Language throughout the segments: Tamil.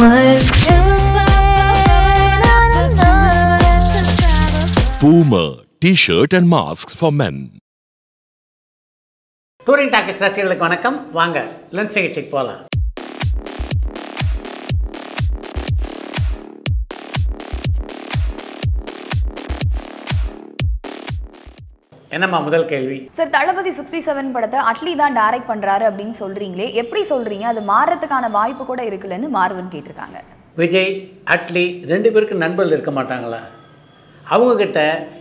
Boomer. Boomer T-shirt and masks for men. Touring talkies ரசிகர்களுக்கு வணக்கம் வாங்க லென்ஸ் சிகிச்சைக்கு போகலாம் என்னம்மா முதல் கேள்வி? சார் தளபதி சிக்ஸ்டி செவன் படத்தை அட்லி தான் டைரக்ட் பண்றாரு அப்படின்னு சொல்றீங்களே எப்படி சொல்றீங்க? அது மாறுறதுக்கான வாய்ப்பு கூட இருக்குல்லன்னு மார்வன் கேட்டிருக்காங்க. விஜய் அட்லி ரெண்டு பேருக்கு நண்பர்கள் இருக்க மாட்டாங்களா? அவங்கக்கிட்ட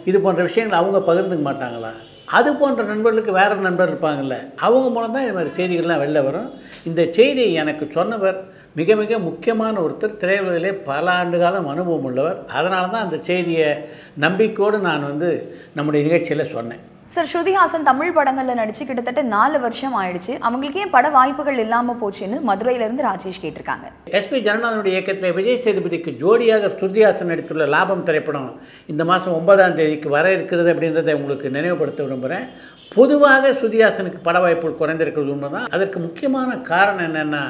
இது போன்ற விஷயங்களை அவங்க பகிர்ந்துக்க மாட்டாங்களா? அது போன்ற நண்பர்களுக்கு வேற நண்பர் இருப்பாங்கல்ல அவங்க மூலம் தான் இது மாதிரி செய்திகள்லாம் வெளில வரும். இந்த செய்தியை எனக்கு சொன்னவர் மிக மிக முக்கியமான ஒருத்தர். திரையுலகிலே பல ஆண்டு காலம் அனுபவம் உள்ளவர். அதனால தான் அந்த செய்தியை நம்பிக்கையோடு நான் வந்து நம்முடைய நிகழ்ச்சியில் சொன்னேன். சார் ஸ்ருதிஹாசன் தமிழ் படங்களில் நடிச்சு கிட்டத்தட்ட நாலு வருஷம் ஆயிடுச்சு. அவங்களுக்கு ஏன் பட வாய்ப்புகள் இல்லாமல் போச்சுன்னு மதுரையிலேருந்து ராஜேஷ் கேட்டிருக்காங்க. எஸ்பி ஜனநாதனுடைய இயக்கத்தில் விஜய் சேதுபதிக்கு ஜோடியாக ஸ்ருதிஹாசன் நடித்துள்ள லாபம் திரைப்படம் இந்த மாதம் ஒன்பதாம் தேதிக்கு வர இருக்கிறது அப்படின்றத உங்களுக்கு நினைவுபடுத்த விரும்புகிறேன் பொதுவாக ஸ்ருதிஹாசனுக்கு பட வாய்ப்புகள் குறைந்திருக்கிறது உண்மைதான். அதற்கு முக்கியமான காரணம் என்னென்னா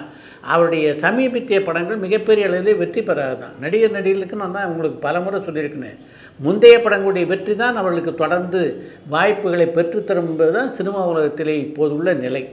அவருடைய சமீபத்திய படங்கள் மிகப்பெரிய அளவில் வெற்றி பெறாது தான் நடிகர் நடிகர்களுக்கு நான் தான் உங்களுக்கு பலமுறை சொல்லியிருக்கேன் முந்தைய படங்களுடைய வெற்றி தான் அவர்களுக்கு தொடர்ந்து வாய்ப்புகளை பெற்றுத்தரும் என்பது தான் சினிமா உலகத்திலே இப்போது உள்ள நிலை.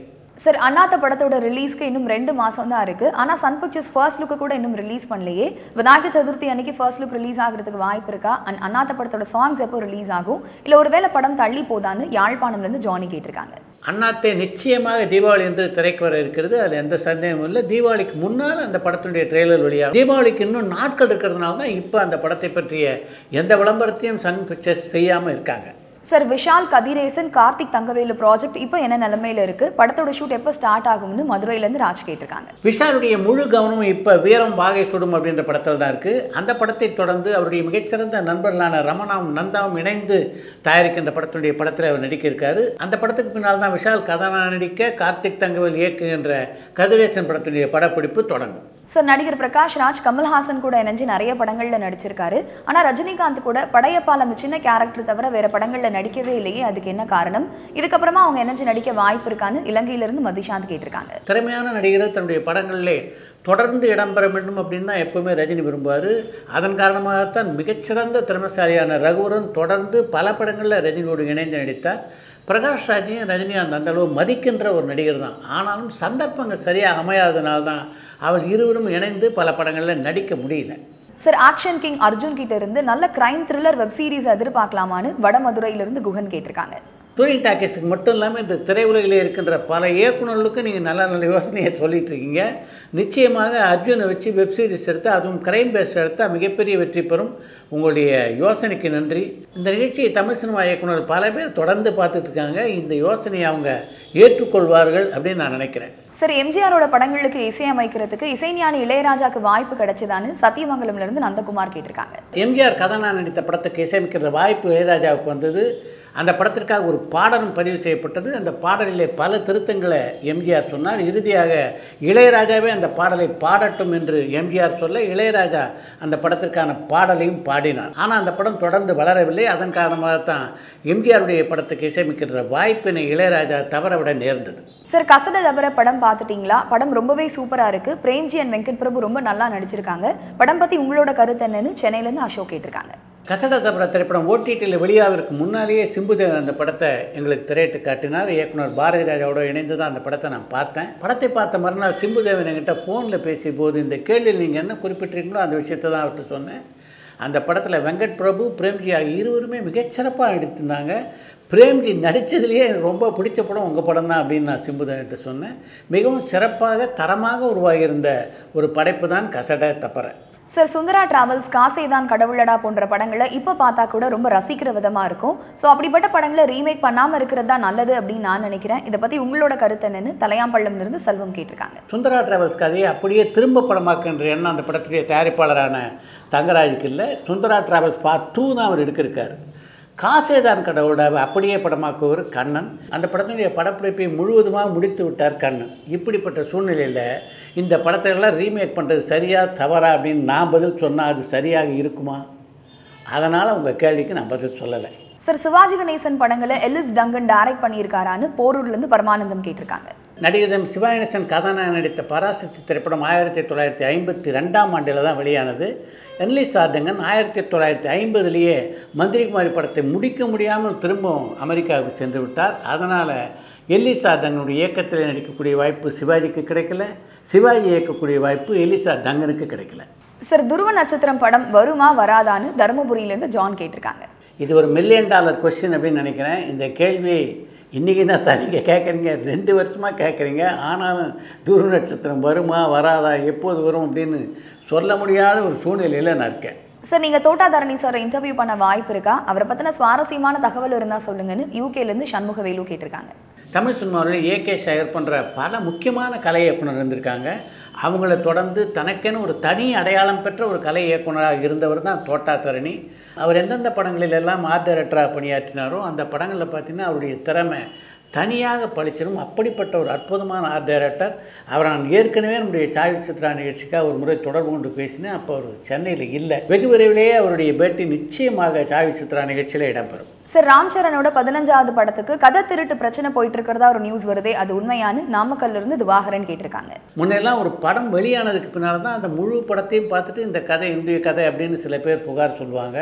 சார் அண்ணாத்த படத்தோட ரிலீஸ்க்கு இன்னும் ரெண்டு மாதம் தான் இருக்குது ஆனால் சன் பிக்சர்ஸ் ஃபர்ஸ்ட் லுக்கு கூட இன்னும் ரிலீஸ் பண்ணலையே. விநாயகர் சதுர்த்தி அன்னைக்கு ஃபர்ஸ்ட் லுக் ரிலீஸ் ஆகிறதுக்கு வாய்ப்பு இருக்கா? அண்ட் அண்ணாத்த படத்தோட சாங்ஸ் எப்போ ரிலீஸ் ஆகும்? இல்லை ஒருவேளை படம் தள்ளி போதான்னு யாழ்ப்பாணம்லேருந்து ஜானி கேட்டிருக்காங்க. அண்ணாத்தே நிச்சயமாக தீபாவளி என்று திரைக்கு வர இருக்கிறது. அதில் எந்த சந்தேகமும் இல்லை. தீபாவளிக்கு முன்னால் அந்த படத்தினுடைய ட்ரெய்லர் வழியாக தீபாவளிக்கு இன்னும் நாட்கள் இருக்கிறதுனால தான் இப்போ அந்த படத்தை பற்றிய எந்த விளம்பரத்தையும் சன் பிக்சர்ஸ் செய்யாமல் இருக்காங்க. சார் விஷால் கதிரேசன் கார்த்திக் தங்கவேலு ப்ராஜெக்ட் இப்போ என்ன நிலைமையில இருக்கு? படத்தோட ஷூட் எப்போ ஸ்டார்ட் ஆகும்னு மதுரையிலேருந்து ராஜ் கேட்டிருக்காங்க. விஷாலுடைய முழு கவனமும் இப்போ வீரம் வாகை சுடும் அப்படின்ற படத்தில் தான் இருக்குது அந்த படத்தை தொடர்ந்து அவருடைய மிகச்சிறந்த நண்பர்களான ரமணாவும் நந்தாவும் இணைந்து தயாரிக்கின்ற படத்துடைய படத்தில் அவர் நடிக்க இருக்காரு அந்த படத்துக்கு பின்னால் தான் விஷால் கதாநாயக நடிக்க கார்த்திக் தங்கவேல் இயக்குகின்ற கதிரேசன் படத்துடைய படப்பிடிப்பு தொடங்கும். சார் நடிகர் பிரகாஷ் ராஜ் கமல்ஹாசன் கூட இணைஞ்சு நிறைய படங்கள்ல நடிச்சிருக்காரு. ஆனா ரஜினிகாந்த் கூட படையப்பால் அந்த சின்ன கேரக்டர் தவிர வேற படங்கள்ல நடிக்கவே இல்லையே அதுக்கு என்ன காரணம்? இதுக்கப்புறமா அவங்க இணைஞ்சு நடிக்க வாய்ப்பு இருக்கான்னு இலங்கையில இருந்து மதிஷாந்த் கேட்டிருக்காங்க. திறமையான நடிகர்கள் தன்னுடைய படங்களிலே தொடர்ந்து இடம்பெற வேண்டும் அப்படின்னு தான் எப்பவுமே ரஜினி விரும்புவார். அதன் காரணமாகத்தான் மிகச்சிறந்த திறமைசாலியான ரகுவரன் தொடர்ந்து பல படங்களில் ரஜினியோடு இணைந்து நடித்தார். பிரகாஷ் ராஜையும் ரஜினிகாந்த் அந்த அளவு மதிக்கின்ற ஒரு நடிகர் தான். ஆனாலும் சந்தர்ப்பங்கள் சரியாக அமையாததுனால்தான் அவள் இருவரும் இணைந்து பல படங்களில் நடிக்க முடியல. சார் ஆக்ஷன் கிங் அர்ஜுன் கிட்ட இருந்து நல்ல கிரைம் த்ரில்லர் வெப் சீரிஸ் எதிர்பார்க்கலாமான்னு வடமதுரையிலிருந்து குகன் கேட்டிருக்காங்க. டூரிங் டாக்கீஸுக்கு மட்டும் இல்லாமல் இந்த திரையுலகில் இருக்கின்ற பல இயக்குநர்களுக்கும் நீங்கள் நல்ல நல்ல யோசனையை சொல்லிட்டு இருக்கீங்க. நிச்சயமாக அர்ஜுனை வச்சு வெப் சீரிஸ் எடுத்து அதுவும் கிரைம் பேஸ்ட் எடுத்தால் மிகப்பெரிய வெற்றி பெறும். உங்களுடைய யோசனைக்கு நன்றி. இந்த நிகழ்ச்சியை தமிழ் சினிமா இயக்குனர் பல பேர் தொடர்ந்து பார்த்துட்டு இருக்காங்க. இந்த யோசனையை அவங்க ஏற்றுக்கொள்வார்கள் அப்படின்னு நான் நினைக்கிறேன். சார் எம்ஜிஆரோட படங்களுக்கு இசையமைக்கிறதுக்கு இசைஞானி இளையராஜாக்கு வாய்ப்பு கிடைச்சதான்னு சத்தியமங்கலம்ல இருந்து நந்தகுமார் கேட்டிருக்காங்க. எம்ஜிஆர் கதாநாயகன் நடித்த படத்துக்கு இசையமைக்கிற வாய்ப்பு இளையராஜாவுக்கு வந்தது. அந்த படத்திற்காக ஒரு பாடலும் பதிவு செய்யப்பட்டது. அந்த பாடலிலே பல திருத்தங்களை எம்ஜிஆர் சொன்னார். இறுதியாக இளையராஜாவே அந்த பாடலை பாடட்டும் என்று எம்ஜிஆர் சொல்ல இளையராஜா அந்த படத்திற்கான பாடலையும் பாடினார். ஆனால் அந்த படம் தொடர்ந்து வளரவில்லை. அதன் காரணமாக தான் எம்ஜிஆருடைய படத்துக்கு இசையமைக்கின்ற வாய்ப்பினை இளையராஜா தவறவிட நேர்ந்தது. சார் கசட தபர படம் பார்த்துட்டீங்களா? படம் ரொம்பவே சூப்பராக இருக்குது பிரேம்ஜி அண்ட் வெங்கட் பிரபு ரொம்ப நல்லா நடிச்சிருக்காங்க. படம் பற்றி உங்களோட கருத்து என்னன்னு சென்னையிலேருந்து அசோக் கேட்டிருக்காங்க. கசட தபர திரைப்படம் ஓடிடியில் வெளியாகிறதுக்கு முன்னாலேயே சிம்புதேவன் அந்த படத்தை எங்களுக்கு திரையிட்டு காட்டினார். இயக்குனர் பாரதி ராஜாவோட இணைந்து தான் அந்த படத்தை நான் பார்த்தேன். படத்தை பார்த்த மறுநாள் சிம்புதேவன் என்கிட்ட ஃபோனில் பேசிய போது இந்த கேள்வியில் நீங்கள் என்ன குறிப்பிட்டிருக்கீங்களோ அந்த விஷயத்தை தான் அவர்கிட்ட சொன்னேன். அந்த படத்தில் வெங்கட் பிரபு பிரேம்ஜி ஆகிய இருவருமே மிகச்சிறப்பாக நடித்திருந்தாங்க. பிரேம்ஜி நடித்ததுலேயே எனக்கு ரொம்ப பிடிச்ச படம் உங்கள் படம் தான் அப்படின்னு நான் சிம்புதேவன்கிட்ட சொன்னேன். மிகவும் சிறப்பாக தரமாக உருவாகியிருந்த ஒரு படைப்பு தான் கசட தப்பற சார் சுந்தரா டிராவல்ஸ் காசேதான் கடவுளடா போன்ற படங்களை இப்போ பார்த்தா கூட ரொம்ப ரசிக்கிற விதமாக இருக்கும். ஸோ அப்படிப்பட்ட படங்களை ரீமேக் பண்ணாமல் இருக்கிறது தான் நல்லது அப்படின்னு நான் நினைக்கிறேன். இதை பற்றி உங்களோட கருத்து என்னன்னு தலையாம்பள்ளம்ல இருந்து செல்வம் கேட்டிருக்காங்க. சுந்தரா டிராவல்ஸ் கதையை அப்படியே திரும்ப படமாக்குன்ற எண்ணம் அந்த படத்துடைய தயாரிப்பாளரான தங்கராஜுக்கு இல்லை. சுந்தரா டிராவல்ஸ் பார்ட் டூ தான் அவர் எடுக்கிருக்காரு காசேதான் கடவுளோட அப்படியே படமாக்குவர் கண்ணன். அந்த படத்தினுடைய படப்பிடிப்பை முழுவதுமாக முடித்து விட்டார் கண்ணன். இப்படிப்பட்ட சூழ்நிலையில் இந்த படத்தை எல்லாம் ரீமேக் பண்ணுறது சரியா தவறா அப்படின்னு நான் பதில் சொன்னால் அது சரியாக இருக்குமா? அதனால் உங்கள் கேள்விக்கு நான் பதில் சொல்லலை. சார் சிவாஜி கணேசன் படங்களை எல்எஸ் டங்கன் டைரக்ட் பண்ணியிருக்காரான்னு போரூர்லேருந்து பரமானந்தம் கேட்டிருக்காங்க. நடிகர் எம் சிவாயணசன் கதாநாயகன் நடித்த பராசக்தி திரைப்படம் ஆயிரத்தி தொள்ளாயிரத்தி ஐம்பத்தி ரெண்டாம் ஆண்டில் தான் வெளியானது. என்லி சார்டங்கன் ஆயிரத்தி தொள்ளாயிரத்தி ஐம்பதுலேயே மந்திரிகுமாரி படத்தை முடிக்க முடியாமல் திரும்பவும் அமெரிக்காவுக்கு சென்று விட்டார். அதனால் எல்லி சார்டங்கனுடைய இயக்கத்தில் நடிக்கக்கூடிய வாய்ப்பு சிவாஜிக்கு கிடைக்கல. சிவாஜி இயக்கக்கூடிய வாய்ப்பு எலிசா டங்கனுக்கு கிடைக்கல. சார் துருவ நட்சத்திரம் படம் வருமா வராதான்னு தருமபுரியிலேருந்து ஜான் கேட்டிருக்காங்க. இது ஒரு மில்லியன் டாலர் கொஸ்டின் அப்படின்னு நினைக்கிறேன். இந்த கேள்வி இன்றைக்கி தான் தான் நீங்கள் கேட்குறீங்க ரெண்டு வருஷமாக கேட்குறீங்க ஆனாலும் தூர நட்சத்திரம் வருமா வராதா எப்போது வரும் அப்படின்னு சொல்ல முடியாத ஒரு சூழ்நிலையில் நான் இருக்கேன். சார் நீங்கள் தோட்டாதாரணி சார் இன்டர்வியூ பண்ண வாய்ப்பு இருக்கா? அவரை பற்றின சுவாரஸ்யமான தகவல் இருந்தால் சொல்லுங்கன்னு யூகேலேருந்து சண்முகவேலு கேட்டிருக்காங்க. தமிழ் சினிமாவில் ஏகே சேகர் பண்ணுற பல முக்கியமான கலை இயக்குனர் இருந்திருக்காங்க. அவங்கள தொடர்ந்து தனக்கென ஒரு தனி அடையாளம் பெற்ற ஒரு கலை இயக்குனராக இருந்தவர் தான் தோட்டா தரணி. அவர் எந்தெந்த படங்களில் எல்லாம் ஆர்ட் டைரக்டராக பணியாற்றினாரோ அந்த படங்களில் பார்த்தீங்கன்னா அவருடைய திறமை தனியாக பளிச்சிடும் அப்படிப்பட்ட ஒரு அற்புதமான ஆர்ட் டைரக்டர் அவரை நான் ஏற்கனவே நம்முடைய சாய் சித்ரா நிகழ்ச்சிக்காக ஒரு முறை தொடர்பு கொண்டு பேசினேன். அப்போ அவர் சென்னையில் இல்லை. வெகு விரைவிலேயே அவருடைய பேட்டி நிச்சயமாக சாய் சித்ரா நிகழ்ச்சியில் இடம்பெறும். சார் ராம் சரணோட பதினஞ்சாவது படத்துக்கு கதை திருட்டு பிரச்சனை போயிட்டு இருக்கிறதா ஒரு நியூஸ் வருதே அது உண்மையானு நாமக்கல்ல இருந்து திவாகரன் கேட்டிருக்காங்க. முன்னெல்லாம் ஒரு படம் வெளியானதுக்கு பின்னால் தான் அந்த முழு படத்தையும் பார்த்துட்டு இந்த கதை என்னுடைய கதை அப்படின்னு சில பேர் புகார் சொல்லுவாங்க.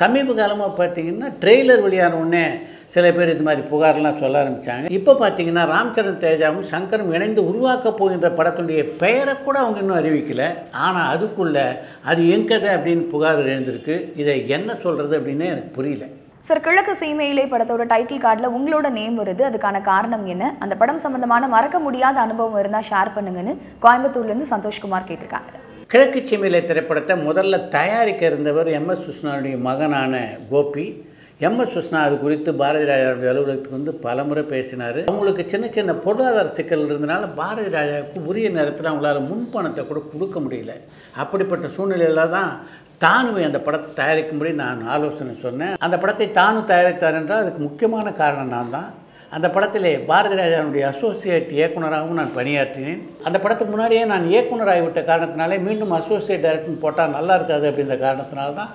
சமீப காலமாக பார்த்தீங்கன்னா ட்ரெய்லர் வெளியான உடனே சில பேர் இது மாதிரி புகார்லாம் சொல்ல ஆரம்பித்தாங்க இப்போ பார்த்தீங்கன்னா ராம்சரண் தேஜாவும் சங்கரும் இணைந்து உருவாக்க போகின்ற படத்துடைய பெயரை கூட அவங்க இன்னும் அறிவிக்கலை. ஆனால் அதுக்குள்ளே அது எங்கதை அப்படின்னு புகார் எழுந்திருக்கு. இதை என்ன சொல்கிறது அப்படின்னு எனக்கு புரியல. சார் கிழக்கு சீமையிலே படத்தோட டைட்டில் கார்டில் உங்களோட நேம் வருது. அதுக்கான காரணம் என்ன? அந்த படம் சம்பந்தமான மறக்க முடியாத அனுபவம் இருந்தால் ஷேர் பண்ணுங்கன்னு கோயம்புத்தூர்லேருந்து சந்தோஷ்குமார் கேட்டிருக்காங்க. கிழக்கு சிமிலை திரைப்படத்தை முதல்ல தயாரிக்க இருந்தவர் எம் எஸ் சுஷ்ணாவுடைய மகனான கோபி. எம் எஸ் சுஷ்ணா அது குறித்து பாரதி ராஜாவுடைய அலுவலகத்துக்கு வந்து பலமுறை பேசினார். அவங்களுக்கு சின்ன சின்ன பொருளாதார சிக்கல் இருந்தனால பாரதி ராஜாவுக்கு உரிய நேரத்தில் அவங்களால முன்பணத்தை கூட கொடுக்க முடியல. அப்படிப்பட்ட சூழ்நிலையில் தான் தானுமே அந்த படத்தை தயாரிக்கும்படி நான் ஆலோசனை சொன்னேன். அந்த படத்தை தானும் தயாரித்தார் என்றால் அதுக்கு முக்கியமான காரணம் நான் தான். அந்த படத்திலே பாரதி ராஜாவுடைய அசோசியேட் இயக்குனராகவும் நான் பணியாற்றினேன். அந்த படத்துக்கு முன்னாடியே நான் இயக்குனராகிவிட்ட காரணத்தினாலே மீண்டும் அசோசியேட் டைரக்டர்னு போட்டால் நல்லா இருக்காது அப்படின்ற காரணத்தினால்தான்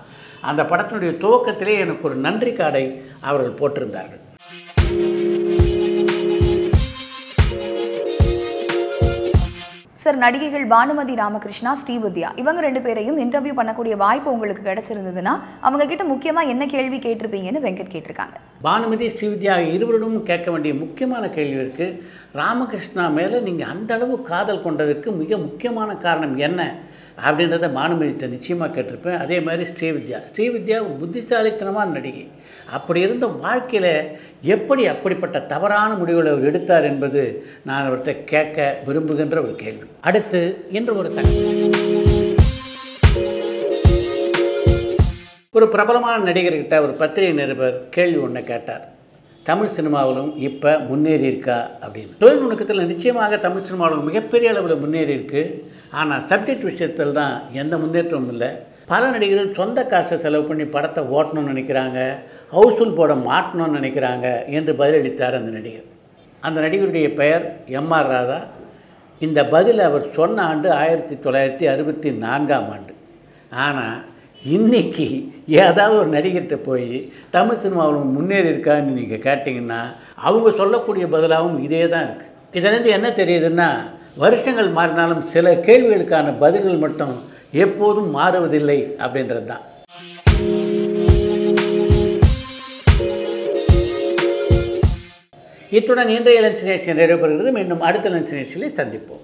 அந்த படத்தினுடைய துவக்கத்திலே எனக்கு ஒரு நன்றி காடை அவர்கள் போட்டிருந்தார்கள். சார் நடிகைகள் பானுமதி ராமகிருஷ்ணா ஸ்ரீவித்யா. இவங்க ரெண்டு பேரையும் இன்டர்வியூ பண்ணக்கூடிய வாய்ப்பு உங்களுக்கு கிடைச்சிருந்ததுன்னா அவங்க கிட்ட முக்கியமாக என்ன கேள்வி கேட்டிருப்பீங்கன்னு வெங்கட் கேட்டிருக்காங்க. பானுமதி ஸ்ரீவித்யா இருவரிடம் கேட்க வேண்டிய முக்கியமான கேள்வி இருக்குது ராமகிருஷ்ணா மேலே நீங்கள் அந்த அளவு காதல் கொண்டதற்கு மிக முக்கியமான காரணம் என்ன? அப்படின்றத பானுமதிட்ட நிச்சயமாக கேட்டிருப்பேன். அதே மாதிரி ஸ்ரீவித்யா. ஸ்ரீவித்யா ஒரு புத்திசாலித்தனமான நடிகை. அப்படி இருந்த வாழ்க்கையில் எப்படி அப்படிப்பட்ட தவறான முடிவுகளை அவர் எடுத்தார் என்பது நான் அவர்கிட்ட கேட்க விரும்புகின்ற ஒரு கேள்வி. அடுத்து இன்று ஒரு தகவல். ஒரு பிரபலமான நடிகர்கிட்ட ஒரு பத்திரிகை நிருபர் கேள்வி ஒன்று கேட்டார். தமிழ் சினிமாவிலும் இப்போ முன்னேறி இருக்கா அப்படின்னு. தொழில் நுணுக்கத்தில் நிச்சயமாக தமிழ் சினிமாவிலும் மிகப்பெரிய அளவில் முன்னேறி இருக்குது ஆனால் சப்ஜெக்ட் விஷயத்தில் தான் எந்த முன்னேற்றமும் இல்லை. பல நடிகர்கள் சொந்த காசை செலவு பண்ணி படத்தை ஓட்டணும்னு நினைக்கிறாங்க. ஹவுஸ்ஃபுல் போட மாட்டணும்னு நினைக்கிறாங்க என்று பதிலளித்தார் அந்த நடிகர். அந்த நடிகருடைய பெயர் எம் ஆர் ராதா. இந்த பதில் அவர் சொன்ன ஆண்டு ஆயிரத்தி தொள்ளாயிரத்தி அறுபத்தி நான்காம் ஆண்டு. ஆனால் இன்னைக்கு ஏதாவது ஒரு நடிகர்கிட்ட போய் தமிழ் சினிமாவில் முன்னேறி இருக்கான்னு நீங்கள் கேட்டிங்கன்னா அவங்க சொல்லக்கூடிய பதிலாகவும் இதே தான் இருக்குது இதுலேருந்து என்ன தெரியுதுன்னா வருஷங்கள் மாறினாலும் சில கேள்விகளுக்கான பதில்கள் மட்டும் எப்போதும் மாறுவதில்லை அப்படின்றது தான். இத்துடன் இன்றைய லஞ்ச் நிகழ்ச்சி நிறைவு பெறுகிறது மீண்டும் அடுத்த லஞ்ச் நிகழ்ச்சியிலே சந்திப்போம்.